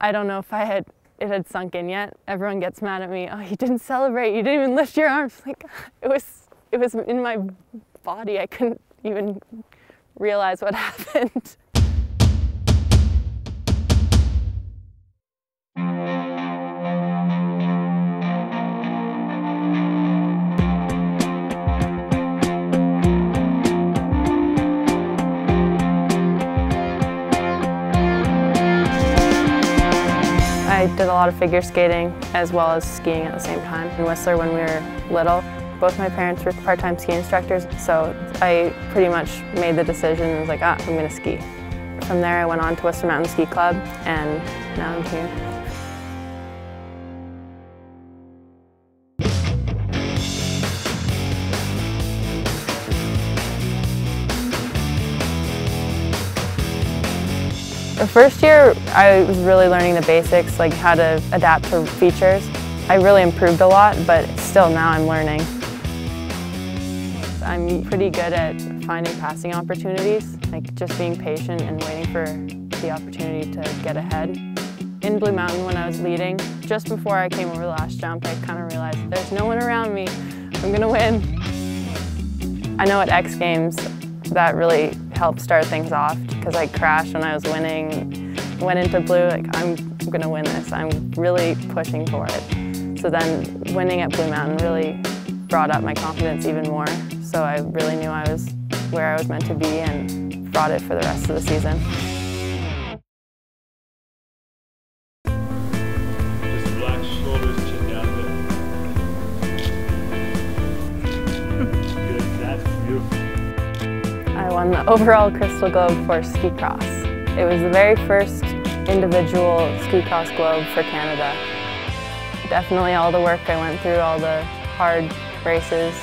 I don't know if I had it had sunk in yet. Everyone gets mad at me. Oh, you didn't celebrate. You didn't even lift your arms. Like it was it was in my body. I couldn't even realize what happened. I did a lot of figure skating as well as skiing at the same time. In Whistler when we were little, both my parents were part-time ski instructors, so I pretty much made the decision and was like, ah, I'm gonna ski. From there I went on to Whistler Mountain Ski Club and now I'm here. The first year, I was really learning the basics, like how to adapt to features. I really improved a lot, but still now I'm learning. I'm pretty good at finding passing opportunities, like just being patient and waiting for the opportunity to get ahead. In Blue Mountain when I was leading, just before I came over the last jump, I kind of realized there's no one around me. I'm gonna win. I know at X Games that really helped start things off because I crashed when I was winning. Went into blue, like I'm gonna win this. I'm really pushing for it. So then winning at Blue Mountain really brought up my confidence even more. So I really knew I was where I was meant to be and brought it for the rest of the season. Good, that's beautiful. I won the overall Crystal Globe for ski cross. It was the very first individual ski cross globe for Canada. Definitely all the work I went through, all the hard races,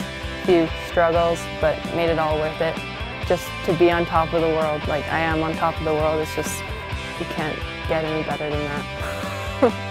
few struggles, but made it all worth it. Just to be on top of the world, like I am on top of the world, it's just, you can't get any better than that.